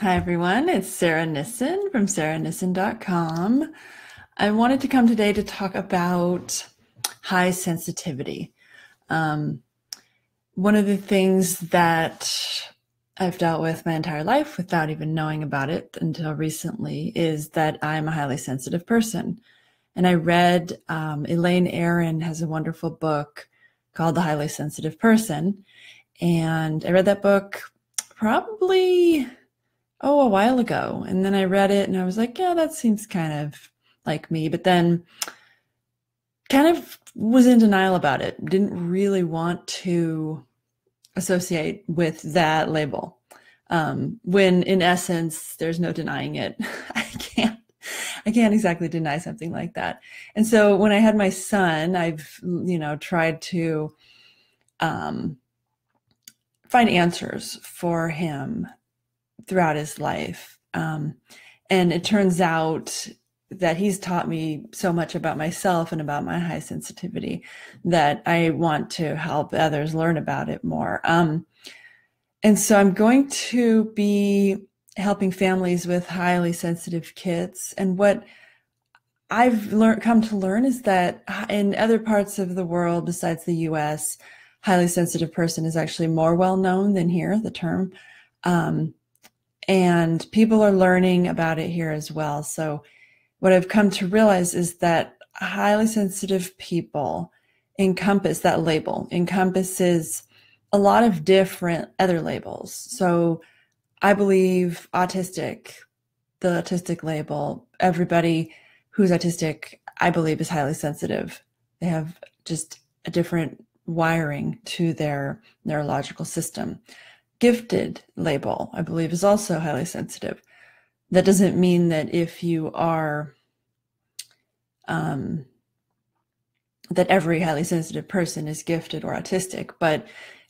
Hi, everyone. It's Sarah Nissen from sarahnissen.com. I wanted to come today to talk about high sensitivity. Um, one of the things that I've dealt with my entire life without even knowing about it until recently is that I'm a highly sensitive person. And I read um, Elaine Aron has a wonderful book called The Highly Sensitive Person. And I read that book probably oh, a while ago. And then I read it and I was like, yeah, that seems kind of like me. But then kind of was in denial about it, didn't really want to associate with that label. Um, when in essence, there's no denying it. I can't. I can't exactly deny something like that. And so when I had my son, I've, you know, tried to um, find answers for him throughout his life. Um, and it turns out that he's taught me so much about myself and about my high sensitivity that I want to help others learn about it more. Um, and so I'm going to be helping families with highly sensitive kids. And what I've learned, come to learn is that in other parts of the world besides the US, highly sensitive person is actually more well known than here, the term. Um, and people are learning about it here as well. So, what I've come to realize is that highly sensitive people encompass that label, encompasses a lot of different other labels. So, I believe autistic, the autistic label, everybody who's autistic, I believe, is highly sensitive. They have just a different wiring to their neurological system gifted label, I believe, is also highly sensitive. That doesn't mean that if you are, um, that every highly sensitive person is gifted or autistic, but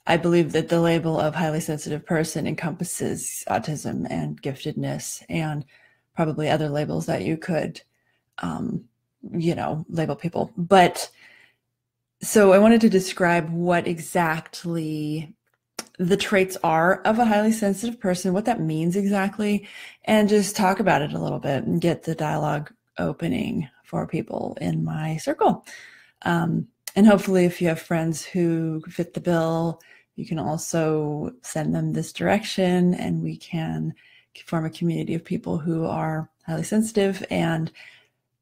I believe that the label of highly sensitive person encompasses autism and giftedness and probably other labels that you could, um, you know, label people. But so I wanted to describe what exactly the traits are of a highly sensitive person, what that means exactly, and just talk about it a little bit and get the dialogue opening for people in my circle. Um, and hopefully, if you have friends who fit the bill, you can also send them this direction and we can form a community of people who are highly sensitive and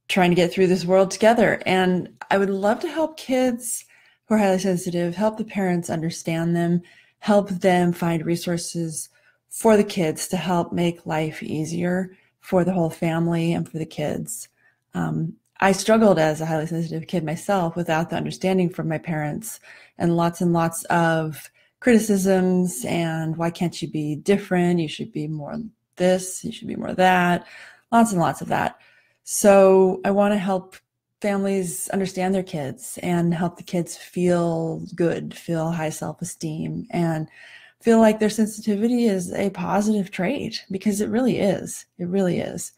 trying to get through this world together. And I would love to help kids who are highly sensitive, help the parents understand them help them find resources for the kids to help make life easier for the whole family and for the kids. Um, I struggled as a highly sensitive kid myself without the understanding from my parents and lots and lots of criticisms and why can't you be different? You should be more this, you should be more that, lots and lots of that. So I want to help families understand their kids and help the kids feel good, feel high self esteem, and feel like their sensitivity is a positive trait because it really is. It really is.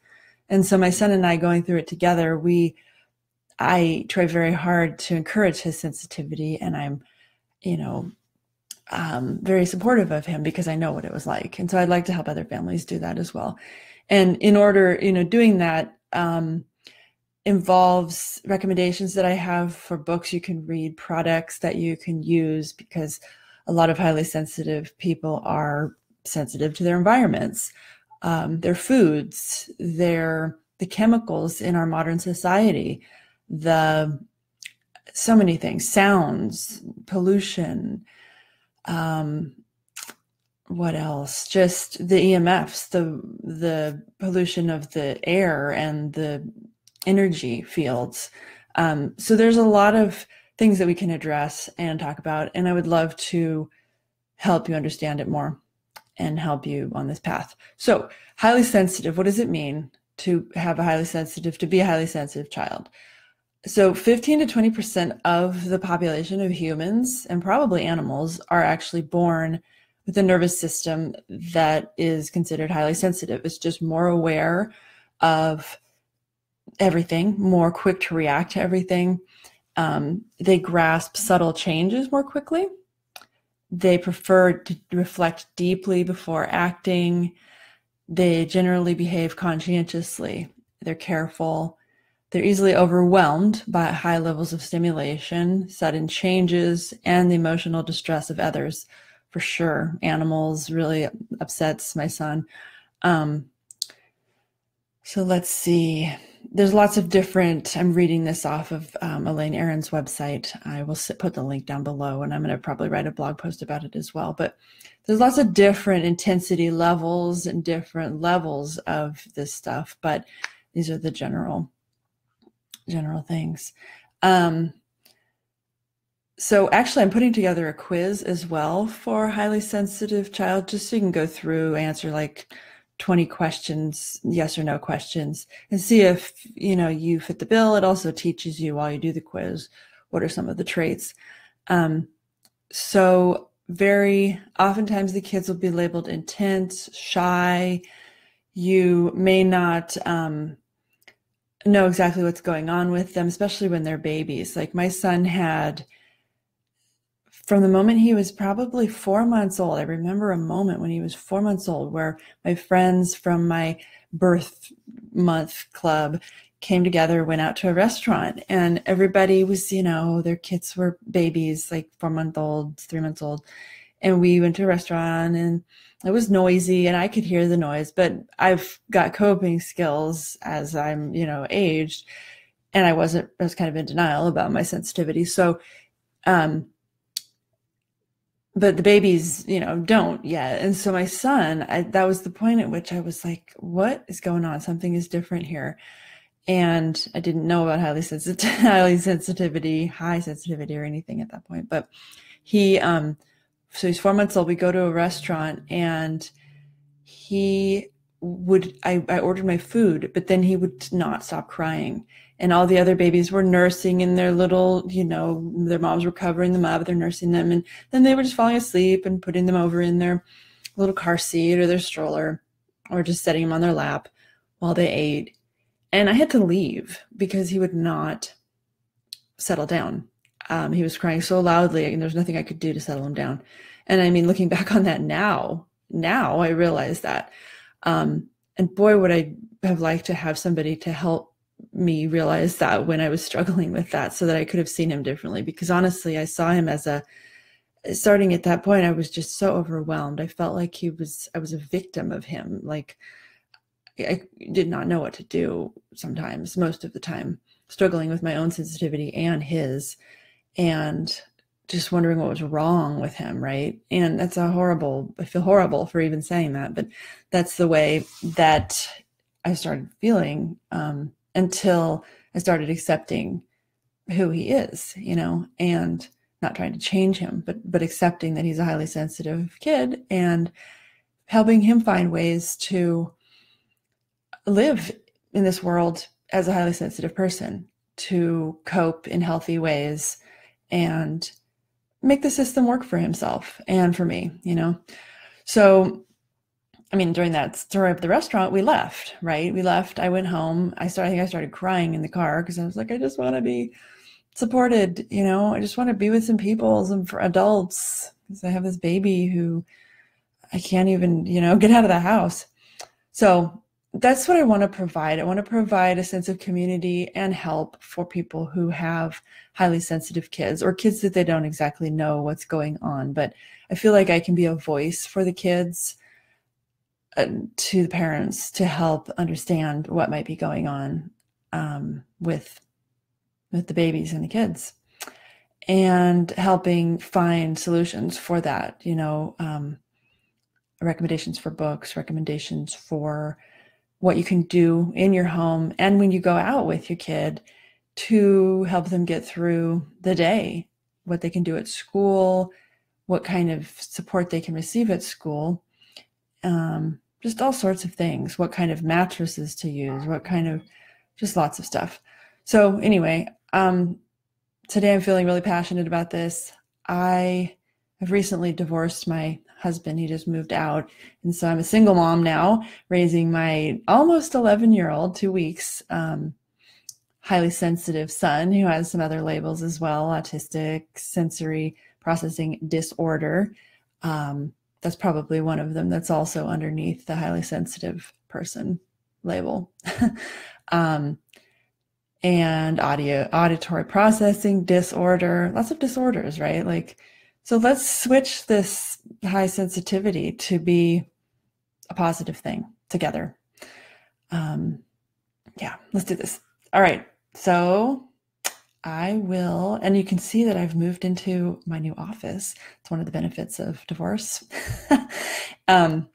And so my son and I going through it together, we I try very hard to encourage his sensitivity and I'm, you know, um, very supportive of him because I know what it was like. And so I'd like to help other families do that as well. And in order, you know, doing that, um, involves recommendations that I have for books you can read, products that you can use, because a lot of highly sensitive people are sensitive to their environments, um, their foods, their the chemicals in our modern society, the so many things, sounds, pollution, um, what else? Just the EMFs, the the pollution of the air and the energy fields. Um, so there's a lot of things that we can address and talk about, and I would love to help you understand it more and help you on this path. So, highly sensitive, what does it mean to have a highly sensitive, to be a highly sensitive child? So, 15 to 20% of the population of humans and probably animals are actually born with a nervous system that is considered highly sensitive. It's just more aware of everything, more quick to react to everything. Um, they grasp subtle changes more quickly. They prefer to reflect deeply before acting. they generally behave conscientiously. They're careful. They're easily overwhelmed by high levels of stimulation, sudden changes, and the emotional distress of others. For sure, animals really upsets my son. Um, so let's see. There's lots of different. I'm reading this off of um, Elaine Aron's website. I will sit, put the link down below, and I'm going to probably write a blog post about it as well. But there's lots of different intensity levels and different levels of this stuff. But these are the general general things. Um, so actually, I'm putting together a quiz as well for highly sensitive child, just so you can go through, answer like 20 questions, yes or no questions, and see if you know you fit the bill. It also teaches you while you do the quiz what are some of the traits. Um, so very oftentimes the kids will be labeled intense, shy. You may not um, know exactly what's going on with them, especially when they're babies. Like my son had from the moment he was probably four months old, I remember a moment when he was four months old where my friends from my birth month club came together, went out to a restaurant, and everybody was, you know, their kids were babies, like four month old, three months old. And we went to a restaurant and it was noisy and I could hear the noise, but I've got coping skills as I'm, you know, aged. And I wasn't, I was kind of in denial about my sensitivity. So, um, but the babies, you know, don't yet. And so my son, I, that was the point at which I was like, what is going on? Something is different here. And I didn't know about highly sensitive, highly sensitivity, high sensitivity or anything at that point. But he, um, so he's four months old. We go to a restaurant and he would, I, I ordered my food, but then he would not stop crying and all the other babies were nursing in their little, you know, their moms were covering them up, they're nursing them, and then they were just falling asleep and putting them over in their little car seat or their stroller or just setting them on their lap while they ate. And I had to leave because he would not settle down. Um, he was crying so loudly, and there's nothing I could do to settle him down. And I mean, looking back on that now, now I realize that. Um, and boy, would I have liked to have somebody to help me realize that when I was struggling with that so that I could have seen him differently. Because honestly, I saw him as a, starting at that point, I was just so overwhelmed. I felt like he was, I was a victim of him. Like I did not know what to do sometimes, most of the time, struggling with my own sensitivity and his, and just wondering what was wrong with him. Right. And that's a horrible, I feel horrible for even saying that, but that's the way that I started feeling. Um, until I started accepting who he is, you know, and not trying to change him, but but accepting that he's a highly sensitive kid and helping him find ways to live in this world as a highly sensitive person, to cope in healthy ways and make the system work for himself and for me, you know. So I mean, during that story of the restaurant, we left, right? We left. I went home. I started, I think I started crying in the car because I was like, I just want to be supported, you know, I just want to be with some people, some for adults, because I have this baby who I can't even, you know, get out of the house. So that's what I want to provide. I want to provide a sense of community and help for people who have highly sensitive kids or kids that they don't exactly know what's going on. But I feel like I can be a voice for the kids to the parents to help understand what might be going on um, with with the babies and the kids and helping find solutions for that you know um, recommendations for books recommendations for what you can do in your home and when you go out with your kid to help them get through the day what they can do at school what kind of support they can receive at school um, just all sorts of things what kind of mattresses to use what kind of just lots of stuff. So anyway um today i'm feeling really passionate about this. I have recently divorced my husband. He just moved out. And so i'm a single mom now raising my almost 11 year old two weeks um, highly sensitive son who has some other labels as well autistic sensory processing disorder. Um, that's probably one of them that's also underneath the highly sensitive person label. um, and audio auditory processing disorder, lots of disorders, right? Like so let's switch this high sensitivity to be a positive thing together. Um, yeah, let's do this. All right. So I will, and you can see that I've moved into my new office. It's one of the benefits of divorce. um,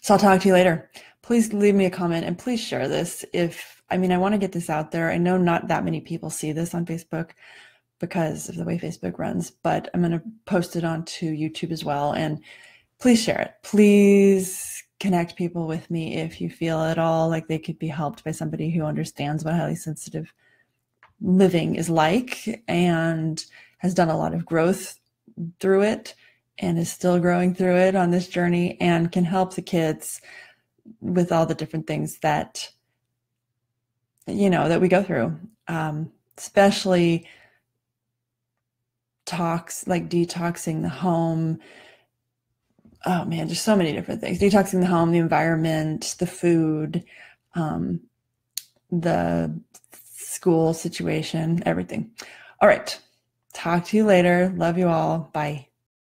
so I'll talk to you later. Please leave me a comment and please share this. If, I mean, I want to get this out there. I know not that many people see this on Facebook because of the way Facebook runs, but I'm going to post it onto YouTube as well. And please share it. Please connect people with me if you feel at all like they could be helped by somebody who understands what highly sensitive living is like and has done a lot of growth through it and is still growing through it on this journey and can help the kids with all the different things that you know that we go through. Um, especially talks like detoxing the home. Oh man there's so many different things. Detoxing the home the environment the food um, the school situation everything. All right. Talk to you later. Love you all. Bye